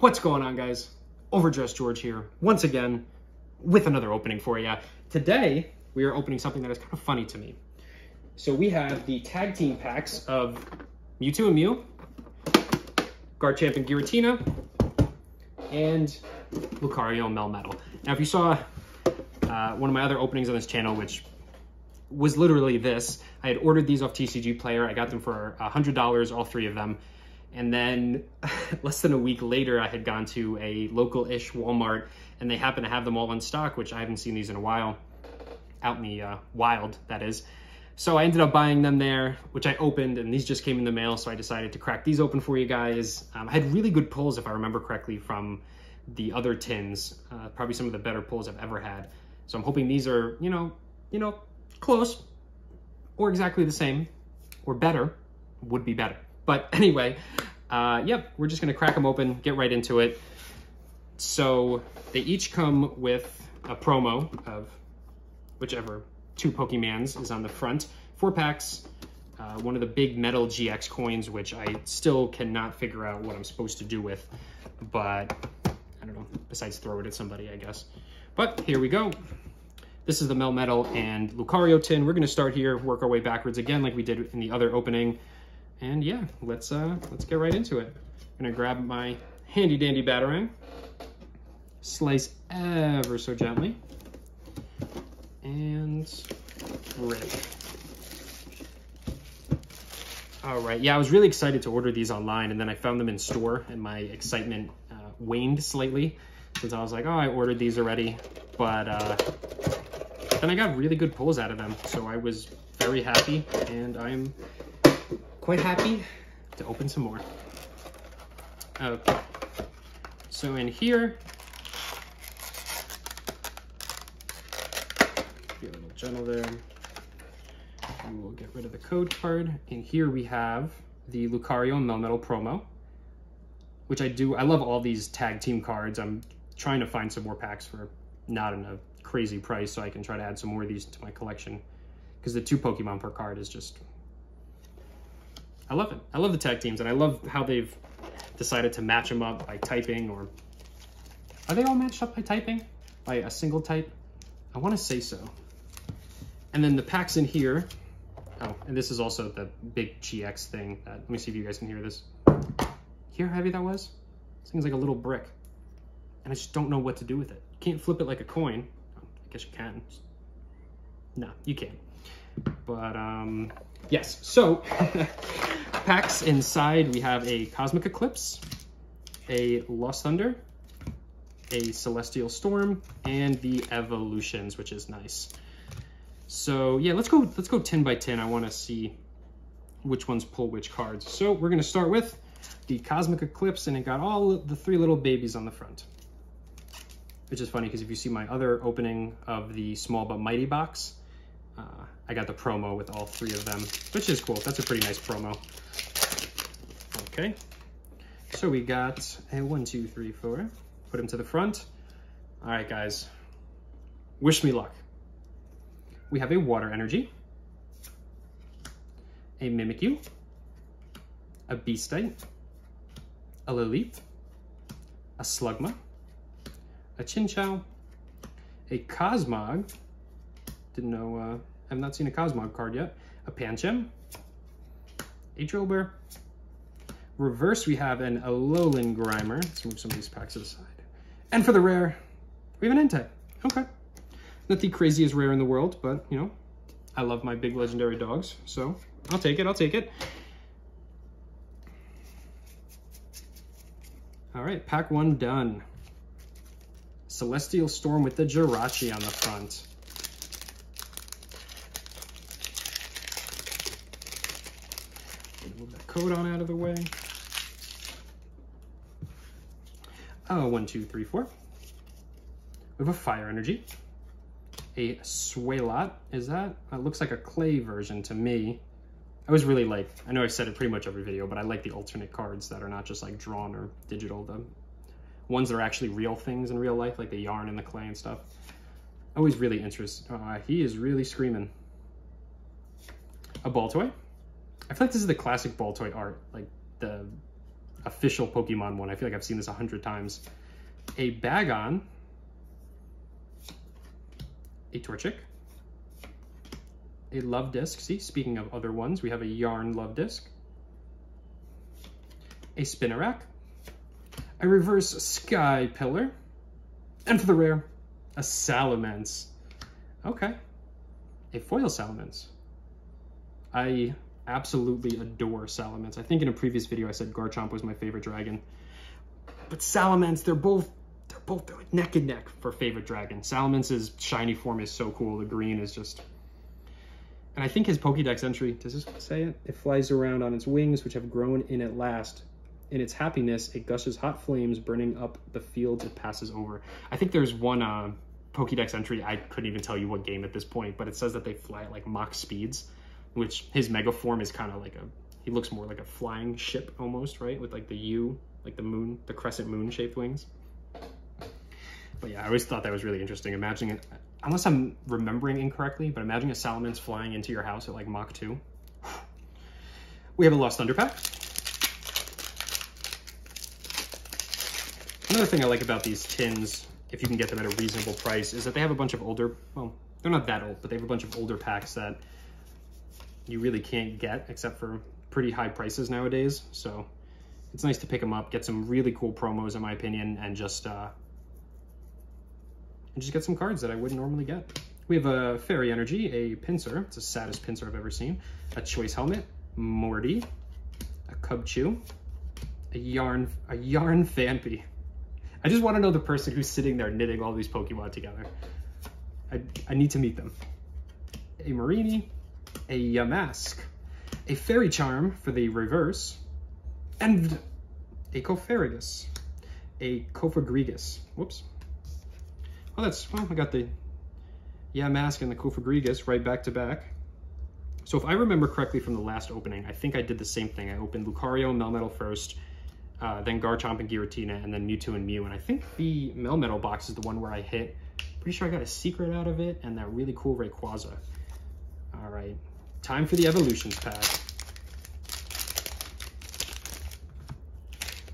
What's going on, guys? Overdressed George here, once again, with another opening for you. Today, we are opening something that is kind of funny to me. So we have the tag team packs of Mewtwo and Mew, Garchomp and Giratina, and Lucario and Melmetal. Now, if you saw uh, one of my other openings on this channel, which was literally this, I had ordered these off TCG Player. I got them for $100, all three of them. And then less than a week later, I had gone to a local-ish Walmart and they happened to have them all in stock, which I haven't seen these in a while, out in the uh, wild, that is. So I ended up buying them there, which I opened, and these just came in the mail, so I decided to crack these open for you guys. Um, I had really good pulls, if I remember correctly, from the other tins. Uh, probably some of the better pulls I've ever had. So I'm hoping these are, you know, you know, close, or exactly the same, or better, would be better. But anyway, uh, yep, we're just gonna crack them open, get right into it. So they each come with a promo of whichever two Pokemans is on the front. Four packs, uh, one of the big metal GX coins, which I still cannot figure out what I'm supposed to do with, but I don't know, besides throw it at somebody, I guess. But here we go. This is the Melmetal and Lucario tin. We're gonna start here, work our way backwards again like we did in the other opening. And yeah, let's uh, let's get right into it. I'm gonna grab my handy dandy Batarang, slice ever so gently, and rip. All right, yeah, I was really excited to order these online and then I found them in store and my excitement uh, waned slightly since I was like, oh, I ordered these already. But uh, then I got really good pulls out of them. So I was very happy and I'm quite happy to open some more. Okay, so in here, be a little gentle there. We will get rid of the code card. And here we have the Lucario and Melmetal promo, which I do. I love all these tag team cards. I'm trying to find some more packs for not in a crazy price so I can try to add some more of these to my collection because the two Pokemon per card is just, I love it. I love the tag teams and I love how they've decided to match them up by typing or, are they all matched up by typing? By a single type? I want to say so. And then the packs in here Oh, and this is also the big GX thing. That, let me see if you guys can hear this. Hear how heavy that was? This thing's like a little brick. And I just don't know what to do with it. You can't flip it like a coin. Oh, I guess you can. No, you can't. But, um, yes. So, packs inside, we have a Cosmic Eclipse, a Lost Thunder, a Celestial Storm, and the Evolutions, which is nice. So yeah, let's go, let's go 10 by 10. I wanna see which ones pull which cards. So we're gonna start with the Cosmic Eclipse and it got all the three little babies on the front. Which is funny because if you see my other opening of the small but mighty box, uh, I got the promo with all three of them, which is cool. That's a pretty nice promo. Okay, so we got a one, two, three, four. Put them to the front. All right, guys, wish me luck. We have a water energy, a Mimikyu, a Beastite, a Lileep, a Slugma, a Chinchou, a Cosmog, didn't know, uh, I have not seen a Cosmog card yet, a Pancham, a Drillbur, reverse we have an Alolan Grimer, let's move some of these packs to the side, and for the rare, we have an Entei, okay. Not the craziest rare in the world, but, you know, I love my big legendary dogs, so I'll take it, I'll take it. All right, pack one done. Celestial Storm with the Jirachi on the front. Code on out of the way. Oh, one, two, three, four. We have a Fire Energy a Swalot. Is that? That looks like a clay version to me. I was really like, I know I've said it pretty much every video, but I like the alternate cards that are not just like drawn or digital. The ones that are actually real things in real life, like the yarn and the clay and stuff. Always really interested. Uh, he is really screaming. A Baltoy. I feel like this is the classic Baltoy art, like the official Pokemon one. I feel like I've seen this a hundred times. A Bagon, a Torchic, a Love Disc. See, speaking of other ones, we have a Yarn Love Disc, a Spinarak, a Reverse Sky Pillar, and for the rare, a Salamence. Okay, a Foil Salamence. I absolutely adore Salamence. I think in a previous video I said Garchomp was my favorite dragon. But Salamence, they're both they're both they're like neck and neck for favorite dragon. Salamence's shiny form is so cool. The green is just and I think his Pokédex entry, does this say it? It flies around on its wings, which have grown in at last. In its happiness, it gushes hot flames, burning up the fields it passes over. I think there's one uh, Pokédex entry, I couldn't even tell you what game at this point, but it says that they fly at like Mach speeds which his mega form is kind of like a, he looks more like a flying ship almost, right? With like the U, like the moon, the crescent moon shaped wings. But yeah, I always thought that was really interesting. Imagining it, unless I'm remembering incorrectly, but imagine a Salamence flying into your house at like Mach 2. We have a Lost Thunder pack. Another thing I like about these tins, if you can get them at a reasonable price, is that they have a bunch of older, well, they're not that old, but they have a bunch of older packs that you really can't get except for pretty high prices nowadays. So it's nice to pick them up, get some really cool promos in my opinion, and just uh, and just get some cards that I wouldn't normally get. We have a Fairy Energy, a Pinsir, it's the saddest Pinsir I've ever seen, a Choice Helmet, Morty, a Cubchoo, a Yarn, a Yarn Phanpy. I just want to know the person who's sitting there knitting all these Pokemon together. I, I need to meet them. A Mareanie, a Yamask, a Fairy Charm for the reverse, and a Cofagrigus, a Cofagrigus. Whoops. Well, that's, well, I got the Yamask and the Cofagrigus right back to back. So if I remember correctly from the last opening, I think I did the same thing. I opened Lucario and Melmetal first, uh, then Garchomp and Giratina, and then Mewtwo and Mew. And I think the Melmetal box is the one where I hit, pretty sure I got a secret out of it, and that really cool Rayquaza. All right, time for the evolutions pack.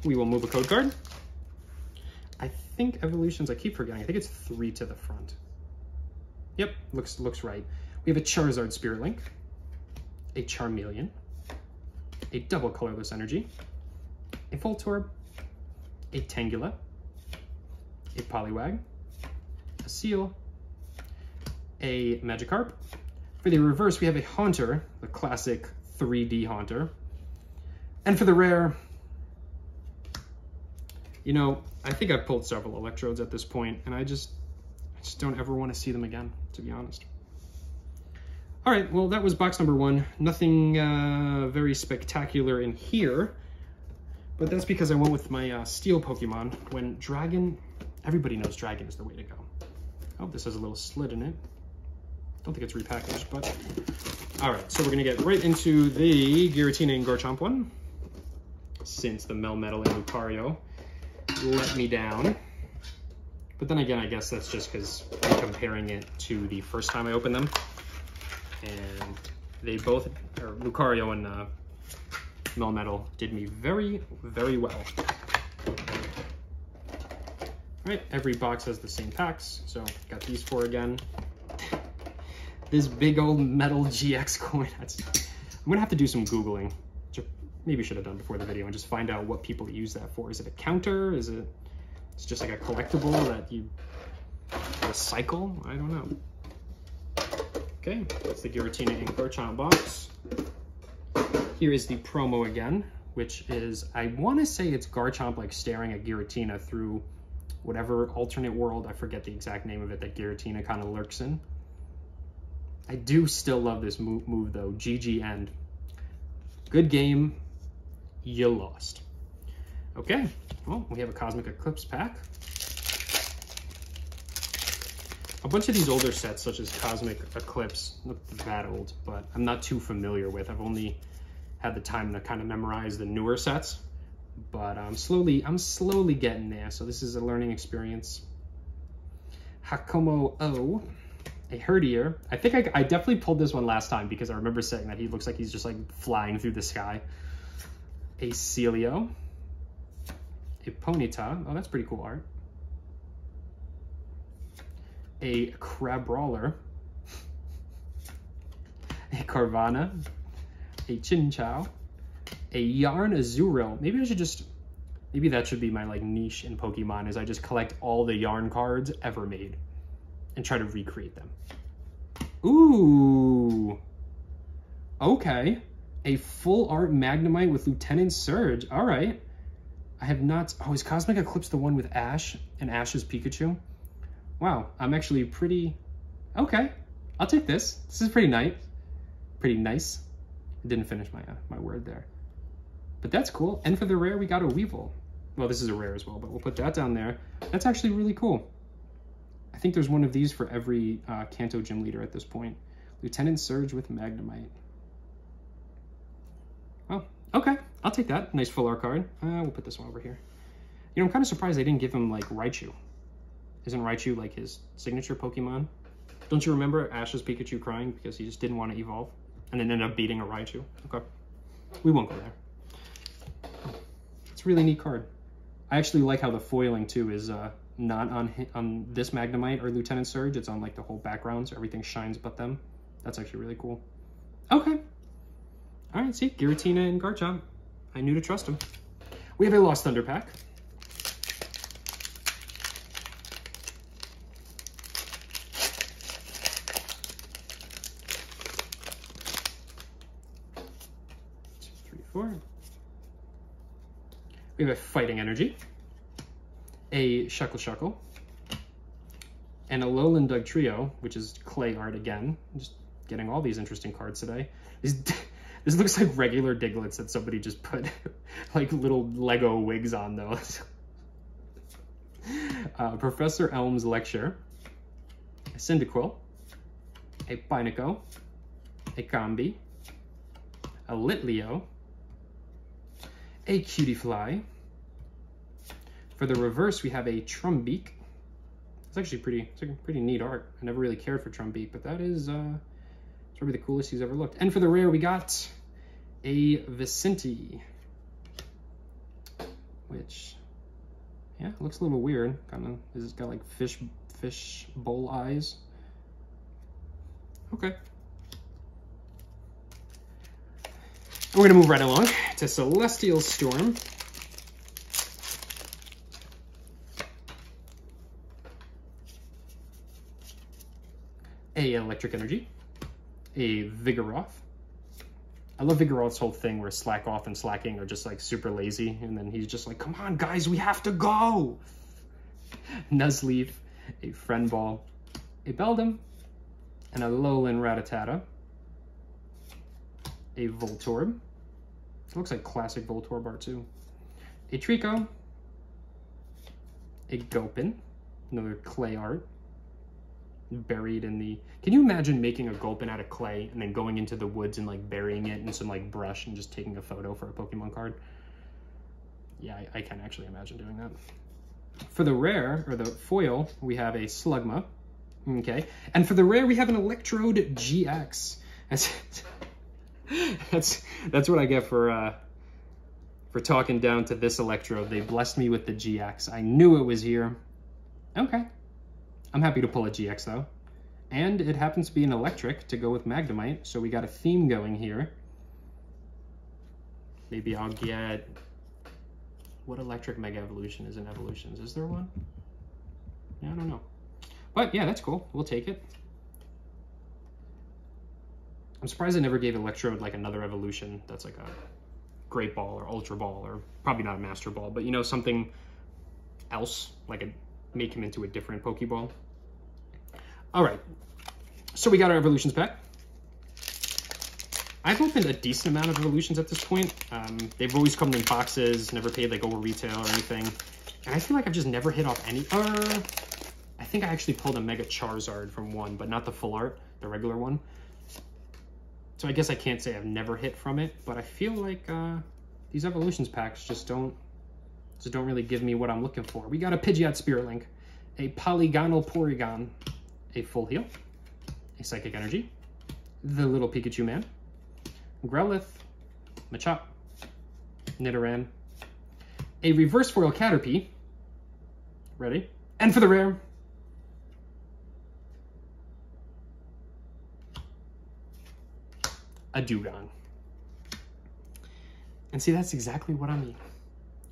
We will move a code card. I think evolutions, I keep forgetting, I think it's three to the front. Yep, looks looks right. We have a Charizard Spirit Link, a Charmeleon, a double colorless energy, a Voltorb, a Tangela, a Poliwag, a Seel, a Magikarp, for the reverse, we have a Haunter, the classic 3D Haunter. And for the rare, you know, I think I've pulled several electrodes at this point, and I just, I just don't ever want to see them again, to be honest. All right, well, that was box number one. Nothing uh, very spectacular in here, but that's because I went with my uh, steel Pokemon when Dragon, everybody knows Dragon is the way to go. Oh, this has a little slit in it don't think it's repackaged, but all right. So we're gonna get right into the Giratina and Garchomp one, since the Melmetal and Lucario let me down. But then again, I guess that's just because I'm comparing it to the first time I opened them. And they both, or Lucario and uh, Melmetal did me very, very well. All right, every box has the same packs. So got these four again this big old metal GX coin. That's, I'm gonna have to do some Googling. Maybe should have done before the video and just find out what people use that for. Is it a counter? Is it it's just like a collectible that you recycle? I don't know. Okay, that's the Giratina Ink Garchomp box. Here is the promo again, which is, I want to say it's Garchomp like staring at Giratina through whatever alternate world, I forget the exact name of it, that Giratina kind of lurks in. I do still love this move, move though. GG end. Good game. You lost. Okay, well, we have a Cosmic Eclipse pack. A bunch of these older sets, such as Cosmic Eclipse, not that old, but I'm not too familiar with. I've only had the time to kind of memorize the newer sets, but I'm slowly, I'm slowly getting there. So this is a learning experience. Hakamo-o A herdier. I think I, I, definitely pulled this one last time because I remember saying that he looks like he's just like flying through the sky. A Celio, a Ponyta. Oh, that's pretty cool art. A Crabrawler. a Carvanha. A Chinchou. A Yarn Azurill. Maybe I should just... Maybe that should be my like niche in Pokemon is I just collect all the yarn cards ever made and try to recreate them. Ooh. Okay. A full art Magnemite with Lieutenant Surge. All right. I have not... Oh, is Cosmic Eclipse the one with Ash and Ash's Pikachu? Wow, I'm actually pretty... Okay, I'll take this. This is pretty nice. Pretty nice. I didn't finish my, uh, my word there. But that's cool. And for the rare, we got a Weevil. Well, this is a rare as well, but we'll put that down there. That's actually really cool. I think there's one of these for every uh, Kanto gym leader at this point. Lieutenant Surge with Magnemite. Oh, okay. I'll take that. Nice full art card. Uh, we'll put this one over here. You know, I'm kind of surprised they didn't give him, like, Raichu. Isn't Raichu, like, his signature Pokemon? Don't you remember Ash's Pikachu crying because he just didn't want to evolve? And then ended up beating a Raichu? Okay. We won't go there. It's a really neat card. I actually like how the foiling, too, is uh, not on, on this Magnemite or Lieutenant Surge. It's on, like, the whole background, so everything shines but them. That's actually really cool. Okay. All right, see, Giratina and Garchomp. I knew to trust them. We have a Lost Thunder pack. Four. We have a Fighting Energy, a Shuckle Shuckle, and a Alolan Dugtrio, which is clay art again. I'm just getting all these interesting cards today. These this looks like regular Digletts that somebody just put like little Lego wigs on those. uh, Professor Elm's Lecture, a Cyndaquil, a Binacle, a Combee, a Litleo, a Cutiefly. For the reverse, we have a Trumbeak. It's actually pretty, it's pretty neat art. I never really cared for Trumbeak, but that is uh, it's probably the coolest he's ever looked. And for the rare, we got a Vicente, which, yeah, looks a little weird. Kind of, is it got like fish, fish bowl eyes? Okay. We're gonna move right along to Celestial Storm. A Electric Energy, a Vigoroth. I love Vigoroth's whole thing where Slakoth and Slaking are just like super lazy, and then he's just like, come on guys, we have to go! Nuzleaf, a Friend Ball, a Beldum, and a Alolan Rattata, a Voltorb. It looks like classic Voltorb art too. A Treecko, a Gulpin, another clay art, buried in the... Can you imagine making a Gulpin out of clay and then going into the woods and like burying it in some like brush and just taking a photo for a Pokemon card? Yeah, I, I can actually imagine doing that. For the rare, or the foil, we have a Slugma. Okay. And for the rare, we have an Electrode GX. That's, that's, that's what I get for, uh, for talking down to this Electrode. They blessed me with the GX. I knew it was here. Okay. I'm happy to pull a GX though. And it happens to be an electric to go with Magnemite, so we got a theme going here. Maybe I'll get... What electric Mega Evolution is in Evolutions? Is there one? Yeah, I don't know. But yeah, that's cool. We'll take it. I'm surprised I never gave Electrode like another evolution that's like a Great Ball or Ultra Ball or probably not a Master Ball, but you know, something else, like a make him into a different Pokeball. All right, so we got our evolutions pack. I've opened a decent amount of evolutions at this point. Um, they've always come in boxes, never paid like over retail or anything. And I feel like I've just never hit off any, uh, I think I actually pulled a Mega Charizard from one, but not the full art, the regular one. So I guess I can't say I've never hit from it, but I feel like uh, these evolutions packs just don't, just don't really give me what I'm looking for. We got a Pidgeot Spirit Link, a Polygonal Porygon, a Full Heal, a Psychic Energy, the Little Pikachu Man, Growlithe, Machop, Nidoran, a reverse foil Caterpie. Ready? And for the rare, a Dewgong. And see, that's exactly what I mean.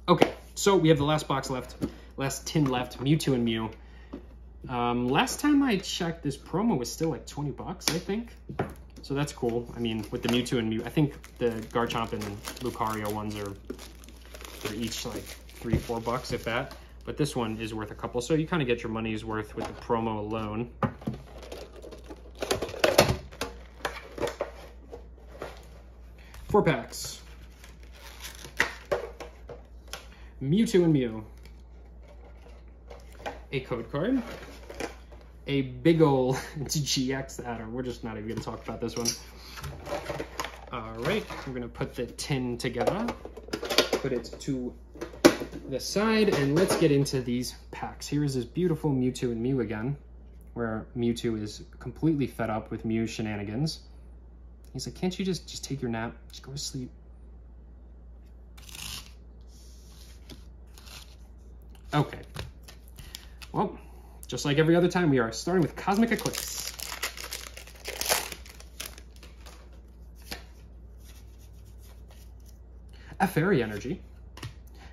Okay, so we have the last box left, last tin left, Mewtwo and Mew. Um, last time I checked, this promo was still like 20 bucks, I think. So that's cool. I mean, with the Mewtwo and Mew, I think the Garchomp and Lucario ones are they're each like three, four bucks, if that. But this one is worth a couple, so you kind of get your money's worth with the promo alone. Four packs. Mewtwo and Mew. A code card. A big ol' GX adder. We're just not even gonna talk about this one. All right, we're gonna put the tin together. Put it to the side and let's get into these packs. Here's this beautiful Mewtwo and Mew again, where Mewtwo is completely fed up with Mew shenanigans. He's like, can't you just, just take your nap? Just go to sleep. Okay. Well, just like every other time, we are starting with Cosmic Eclipse. A Fairy Energy.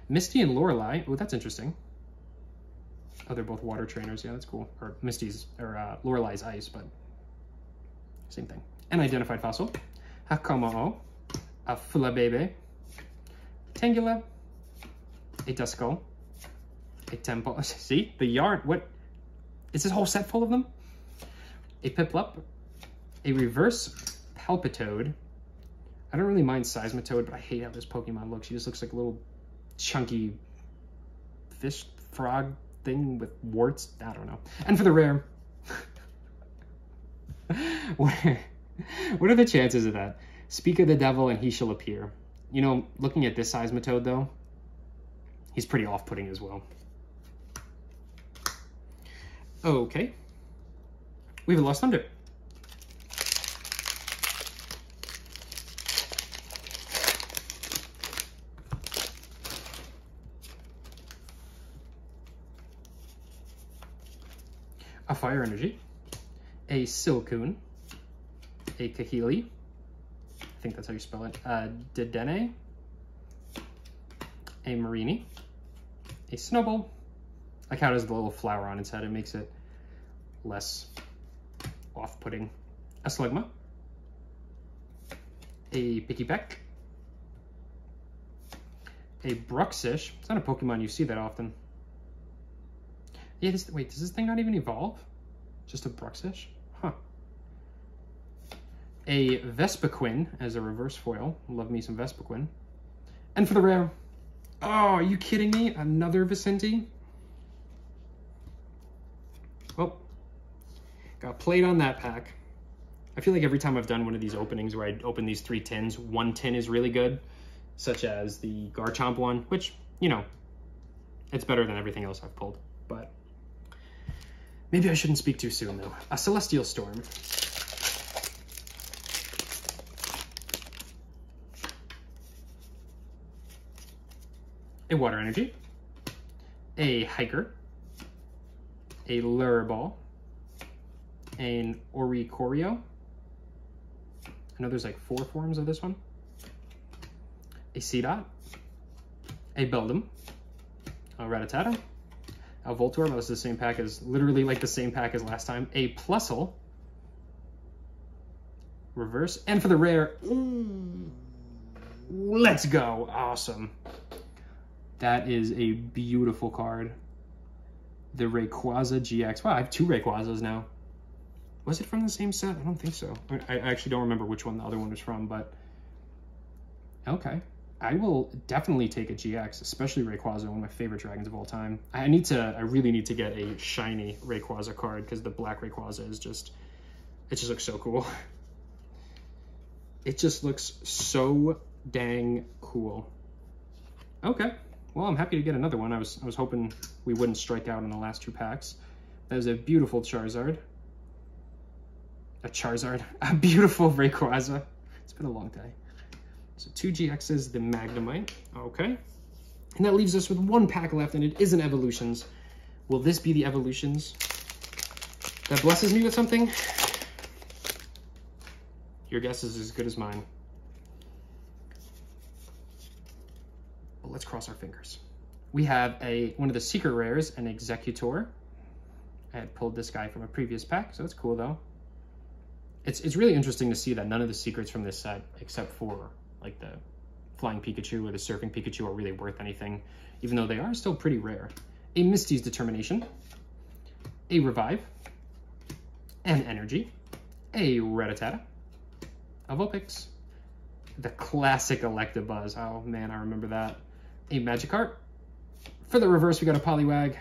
Misty and Lorelei. Oh, that's interesting. Oh, they're both water trainers. Yeah, that's cool. Or Misty's, or uh, Lorelei's ice, but same thing. An identified fossil. Hakamo-o. A Flabébé. Tangela. A Duskull a Temple. See the yarn. What is this whole set full of them? A Piplup, a reverse Palpitoad. I don't really mind Seismitoad, but I hate how this Pokemon looks. She just looks like a little chunky fish frog thing with warts. I don't know. And for the rare, what, what are the chances of that? Speak of the devil and he shall appear. You know, looking at this Seismitoad though, he's pretty off-putting as well. Okay. We have a Lost Thunder. A Fire Energy. A Silcoon. A Kahili. I think that's how you spell it. Uh, Dedenne. A Mareanie. A Snowball like how it has the little flower on its head. It makes it less off-putting. A Slugma. A Pikipek. A Bruxish. It's not a Pokemon you see that often. Yeah, this, wait, does this thing not even evolve? Just a Bruxish? Huh. A Vespiquen as a reverse foil. Love me some Vespiquen. And for the rare, oh, are you kidding me? Another Vicente? Got played on that pack. I feel like every time I've done one of these openings where I open these three tins, one tin is really good, such as the Garchomp one, which, you know, it's better than everything else I've pulled, but maybe I shouldn't speak too soon though. A Celestial Storm. A Water Energy. A Hiker a Luriball, an Oricorio. I know there's like four forms of this one. A Seedot, a Beldum, a Rattata, a Voltorb, that was the same pack as, literally like the same pack as last time, a Plusle, reverse, and for the rare, let's go, awesome. That is a beautiful card the Rayquaza GX. Wow, I have two Rayquazas now. Was it from the same set? I don't think so. I, actually don't remember which one the other one was from, but okay. I will definitely take a GX, especially Rayquaza, one of my favorite dragons of all time. I need to, I really need to get a shiny Rayquaza card because the black Rayquaza is just, it just looks so cool. It just looks so dang cool. Okay. Well, I'm happy to get another one. I was I was hoping we wouldn't strike out in the last two packs. That was a beautiful Charizard. A Charizard. A beautiful Rayquaza. It's been a long day. So two GXs, the Magnemite. Okay. And that leaves us with one pack left, and it is an Evolutions. Will this be the Evolutions that blesses me with something? Your guess is as good as mine. But let's cross our fingers. We have a one of the secret rares, an Exeggutor. I had pulled this guy from a previous pack, so it's cool though. It's, it's really interesting to see that none of the secrets from this set, except for like the Flying Pikachu or the Surfing Pikachu are really worth anything, even though they are still pretty rare. A Misty's Determination, a Revive, an Energy, a Rattata, a Vulpix, the classic Electabuzz. Oh man, I remember that. A Magikarp. For the reverse, we got a Poliwag.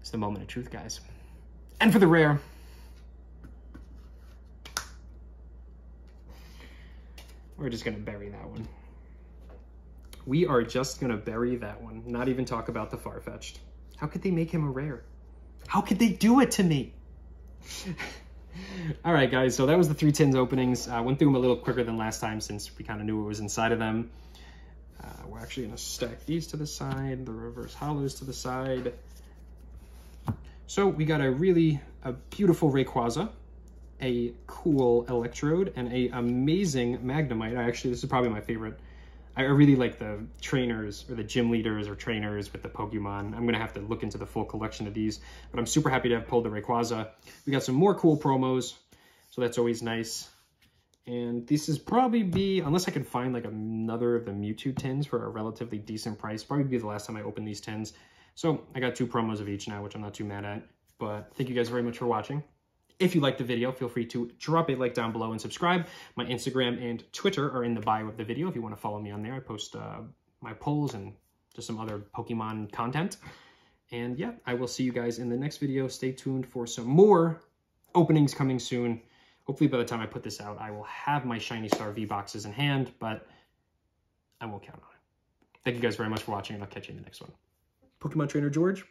It's the moment of truth, guys. And for the rare, we're just gonna bury that one. We are just gonna bury that one. Not even talk about the Farfetch'd. How could they make him a rare? How could they do it to me? All right, guys, so that was the three tins openings. I uh, went through them a little quicker than last time since we kind of knew what was inside of them. Uh, we're actually gonna stack these to the side, the reverse holos to the side. So we got a really a beautiful Rayquaza, a cool Electrode, and a amazing Magnemite. I actually, this is probably my favorite. I really like the trainers or the gym leaders or trainers with the Pokemon. I'm gonna have to look into the full collection of these, but I'm super happy to have pulled the Rayquaza. We got some more cool promos, so that's always nice. And this is probably be, unless I can find like another of the Mewtwo tins for a relatively decent price, probably be the last time I open these tins. So I got two promos of each now, which I'm not too mad at. But thank you guys very much for watching. If you liked the video, feel free to drop a like down below and subscribe. My Instagram and Twitter are in the bio of the video if you want to follow me on there. I post uh, my polls and just some other Pokemon content. And yeah, I will see you guys in the next video. Stay tuned for some more openings coming soon. Hopefully by the time I put this out, I will have my Shiny Star V-Boxes in hand, but I won't count on it. Thank you guys very much for watching, and I'll catch you in the next one. Pokemon Trainer George,